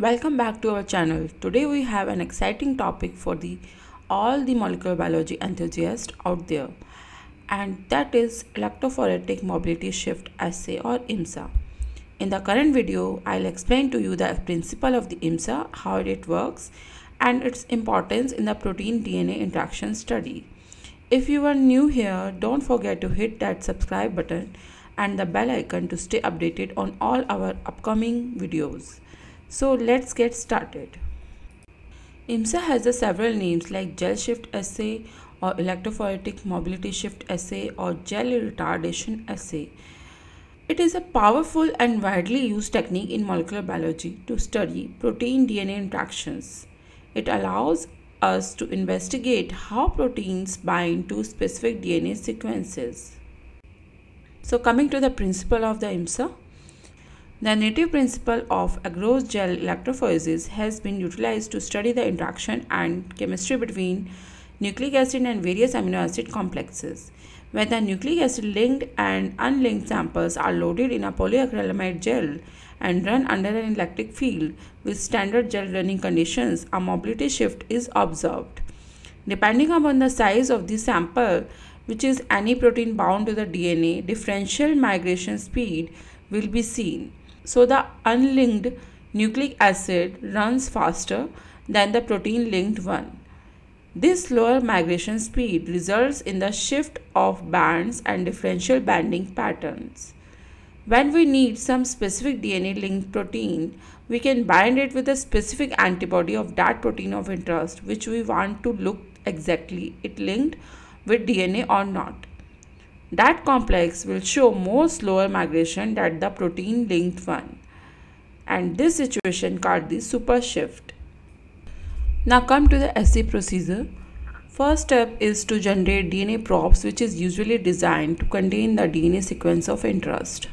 Welcome back to our channel. Today we have an exciting topic for the all the molecular biology enthusiasts out there and that is electrophoretic mobility shift assay or EMSA. In the current video, I'll explain to you the principle of the EMSA, how it works and its importance in the protein DNA interaction study. If you are new here, don't forget to hit that subscribe button and the bell icon to stay updated on all our upcoming videos. So let's get started. EMSA has a several names like gel shift assay or electrophoretic mobility shift assay or gel retardation assay. It is a powerful and widely used technique in molecular biology to study protein DNA interactions. It allows us to investigate how proteins bind to specific DNA sequences. So coming to the principle of the EMSA, the native principle of agarose gel electrophoresis has been utilized to study the interaction and chemistry between nucleic acid and various amino acid complexes. When the nucleic acid linked and unlinked samples are loaded in a polyacrylamide gel and run under an electric field with standard gel running conditions, a mobility shift is observed. Depending upon the size of the sample, which is any protein bound to the DNA, differential migration speed will be seen. So the unlinked nucleic acid runs faster than the protein linked one. This slower migration speed results in the shift of bands and differential banding patterns. When we need some specific DNA linked protein, we can bind it with a specific antibody of that protein of interest which we want to look exactly it linked with DNA or not. That complex will show more slower migration than the protein linked one. And this situation called the super shift. Now come to the assay procedure. First step is to generate DNA probes which is usually designed to contain the DNA sequence of interest.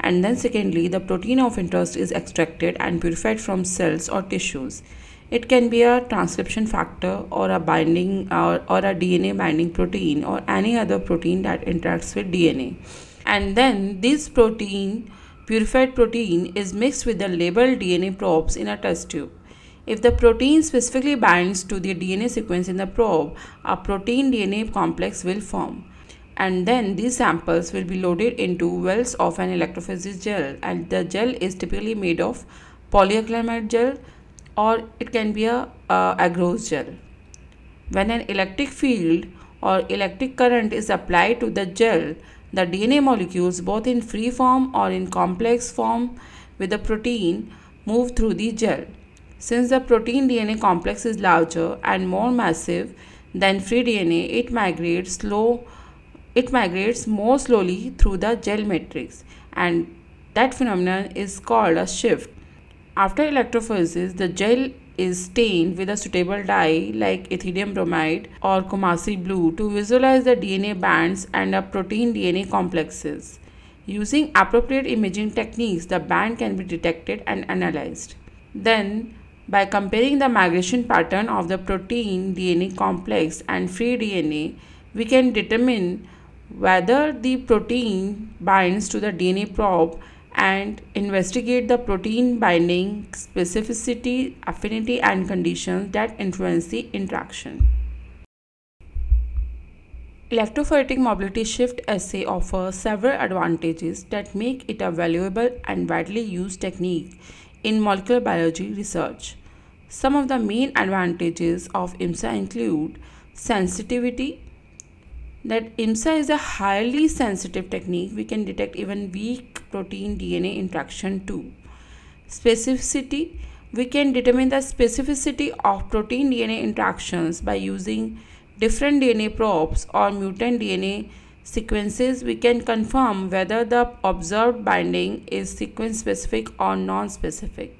And then secondly, the protein of interest is extracted and purified from cells or tissues. It can be a transcription factor or a binding or, or a DNA binding protein or any other protein that interacts with DNA. And then this protein, purified protein, is mixed with the labeled DNA probes in a test tube. If the protein specifically binds to the DNA sequence in the probe, a protein DNA complex will form. And then these samples will be loaded into wells of an electrophoresis gel and the gel is typically made of polyacrylamide gel or it can be a uh, agarose gel. When an electric field or electric current is applied to the gel, the DNA molecules both in free form or in complex form with the protein move through the gel. Since the protein DNA complex is larger and more massive than free DNA, it migrates slow it migrates more slowly through the gel matrix and that phenomenon is called a shift after electrophoresis, the gel is stained with a suitable dye like ethidium bromide or Coomassie blue to visualize the DNA bands and the protein DNA complexes. Using appropriate imaging techniques, the band can be detected and analyzed. Then, by comparing the migration pattern of the protein DNA complex and free DNA, we can determine whether the protein binds to the DNA probe and investigate the protein binding specificity, affinity, and conditions that influence the interaction. Electrophoretic mobility shift assay offers several advantages that make it a valuable and widely used technique in molecular biology research. Some of the main advantages of EMSA include sensitivity, that EMSA is a highly sensitive technique. We can detect even weak protein DNA interaction too. Specificity, we can determine the specificity of protein DNA interactions by using different DNA probes or mutant DNA sequences. We can confirm whether the observed binding is sequence specific or non-specific.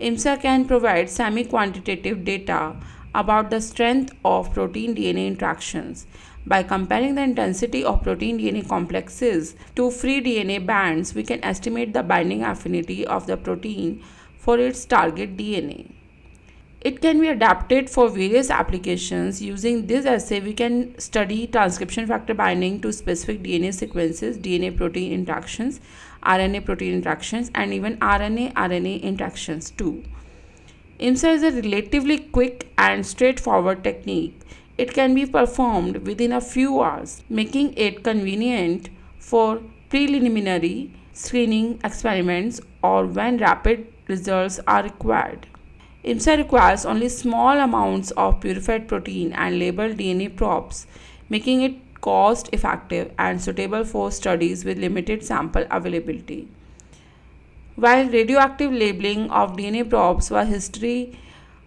EMSA can provide semi-quantitative data about the strength of protein DNA interactions by comparing the intensity of protein DNA complexes to free DNA bands, we can estimate the binding affinity of the protein for its target DNA. It can be adapted for various applications. Using this assay, we can study transcription factor binding to specific DNA sequences, DNA protein interactions, RNA protein interactions, and even RNA RNA interactions too. EMSA is a relatively quick and straightforward technique. It can be performed within a few hours, making it convenient for preliminary screening experiments or when rapid results are required. EMSA requires only small amounts of purified protein and labeled DNA probes, making it cost effective and suitable for studies with limited sample availability. While radioactive labeling of DNA probes was history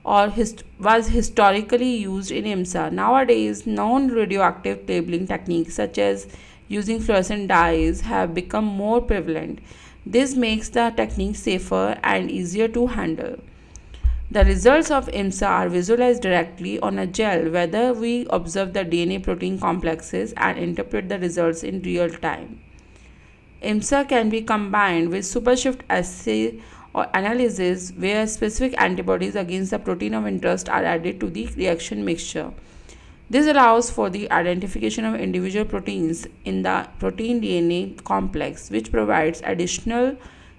or hist- was historically used in EMSA, nowadays non-radioactive labeling techniques such as using fluorescent dyes have become more prevalent. This makes the technique safer and easier to handle. The results of EMSA are visualized directly on a gel whether we observe the DNA protein complexes and interpret the results in real time. EMSA can be combined with supershift assay or analysis where specific antibodies against the protein of interest are added to the reaction mixture. This allows for the identification of individual proteins in the protein DNA complex, which provides additional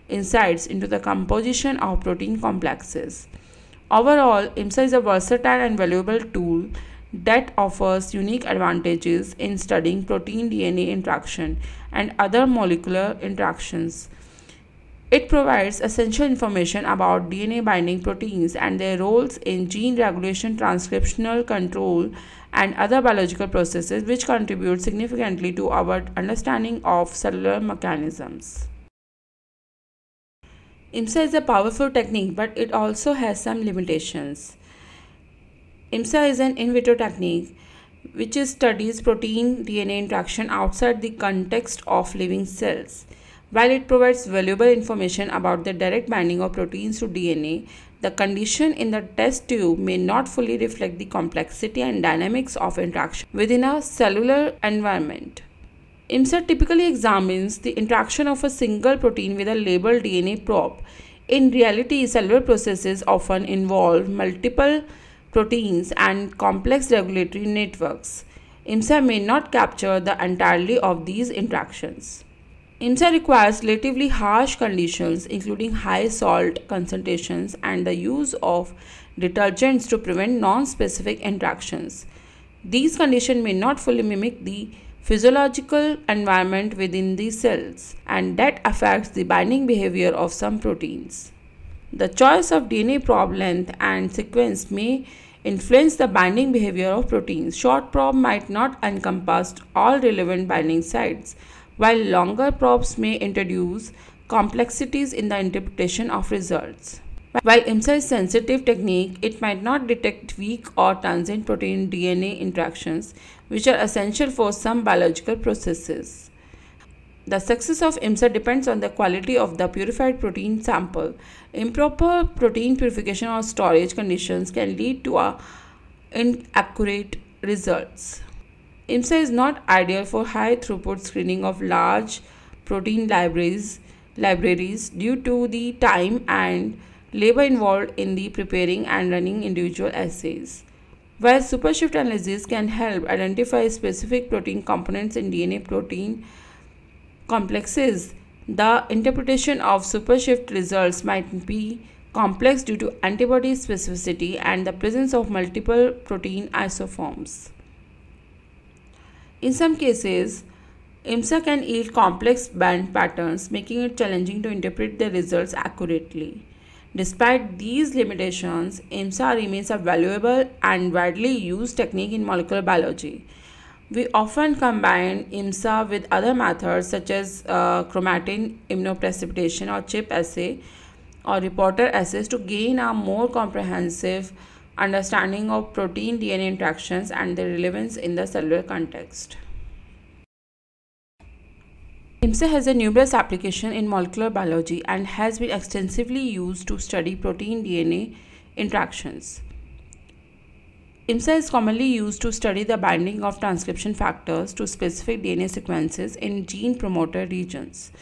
insights into the composition of protein complexes. Overall, EMSA is a versatile and valuable tool that offers unique advantages in studying protein DNA interaction and other molecular interactions. It provides essential information about DNA binding proteins and their roles in gene regulation, transcriptional control, and other biological processes, which contribute significantly to our understanding of cellular mechanisms. EMSA is a powerful technique, but it also has some limitations. EMSA is an in vitro technique which studies protein DNA interaction outside the context of living cells. While it provides valuable information about the direct binding of proteins to DNA, the condition in the test tube may not fully reflect the complexity and dynamics of interaction within a cellular environment. EMSA typically examines the interaction of a single protein with a labeled DNA probe. In reality, cellular processes often involve multiple proteins and complex regulatory networks. EMSA may not capture the entirety of these interactions. EMSA requires relatively harsh conditions including high salt concentrations and the use of detergents to prevent non-specific interactions. These conditions may not fully mimic the physiological environment within the cells and that affects the binding behavior of some proteins. The choice of DNA probe length and sequence may influence the binding behavior of proteins. Short probe might not encompass all relevant binding sites, while longer probes may introduce complexities in the interpretation of results. While EMSA is sensitive technique, it might not detect weak or transient protein DNA interactions, which are essential for some biological processes. The success of EMSA depends on the quality of the purified protein sample. Improper protein purification or storage conditions can lead to inaccurate results. EMSA is not ideal for high throughput screening of large protein libraries, libraries due to the time and labor involved in the preparing and running individual assays. While supershift analysis can help identify specific protein components in DNA protein complexes, the interpretation of supershift results might be complex due to antibody specificity and the presence of multiple protein isoforms. In some cases, EMSA can yield complex band patterns, making it challenging to interpret the results accurately. Despite these limitations, EMSA remains a valuable and widely used technique in molecular biology. We often combine EMSA with other methods such as uh, chromatin immunoprecipitation or chip assay or reporter assays to gain a more comprehensive understanding of protein DNA interactions and their relevance in the cellular context. EMSA has a numerous application in molecular biology and has been extensively used to study protein DNA interactions. EMSA is commonly used to study the binding of transcription factors to specific DNA sequences in gene promoter regions.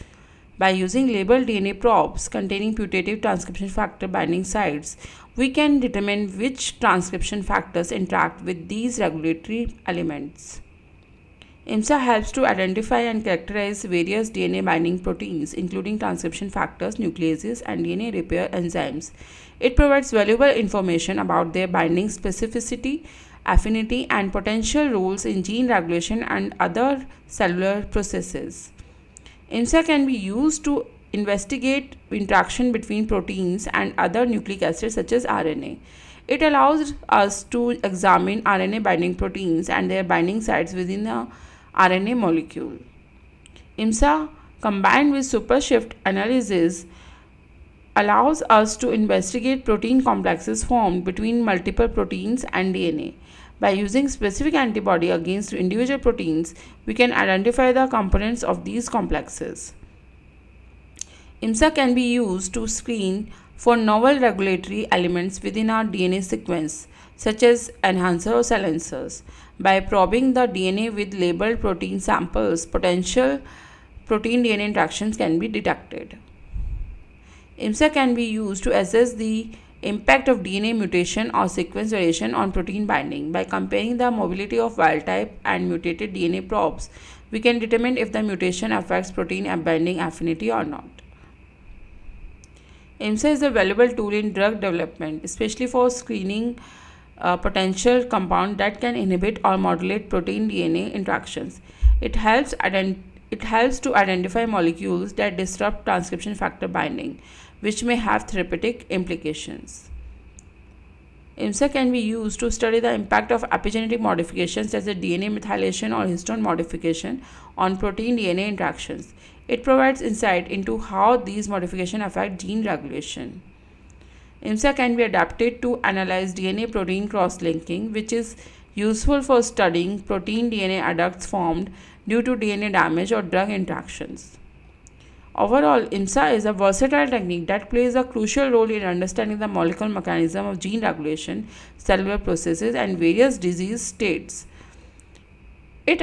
By using labeled DNA probes containing putative transcription factor binding sites, we can determine which transcription factors interact with these regulatory elements. EMSA helps to identify and characterize various DNA binding proteins, including transcription factors, nucleases, and DNA repair enzymes. It provides valuable information about their binding specificity, affinity, and potential roles in gene regulation and other cellular processes. EMSA can be used to investigate interaction between proteins and other nucleic acids such as RNA. It allows us to examine RNA binding proteins and their binding sites within the RNA molecule. EMSA combined with supershift analysis allows us to investigate protein complexes formed between multiple proteins and DNA. By using specific antibody against individual proteins, we can identify the components of these complexes. EMSA can be used to screen for novel regulatory elements within our DNA sequence, such as enhancer or silencers. By probing the DNA with labeled protein samples, potential protein DNA interactions can be detected. EMSA can be used to assess the impact of DNA mutation or sequence variation on protein binding. By comparing the mobility of wild type and mutated DNA probes, we can determine if the mutation affects protein binding affinity or not. EMSA is a valuable tool in drug development, especially for screening uh, potential compound that can inhibit or modulate protein DNA interactions. It helps it helps to identify molecules that disrupt transcription factor binding, which may have therapeutic implications. EMSA can be used to study the impact of epigenetic modifications such as DNA methylation or histone modification on protein DNA interactions. It provides insight into how these modifications affect gene regulation. EMSA can be adapted to analyze DNA protein cross linking, which is useful for studying protein DNA adducts formed due to DNA damage or drug interactions. Overall, EMSA is a versatile technique that plays a crucial role in understanding the molecular mechanism of gene regulation, cellular processes, and various disease states. It,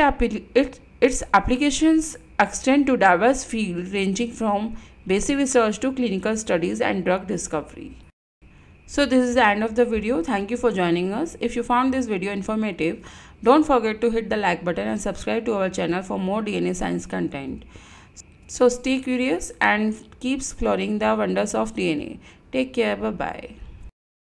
it, its applications extend to diverse fields ranging from basic research to clinical studies and drug discovery. So this is the end of the video. Thank you for joining us. If you found this video informative, don't forget to hit the like button and subscribe to our channel for more DNA science content. So stay curious and keep exploring the wonders of DNA. Take care. Bye-bye.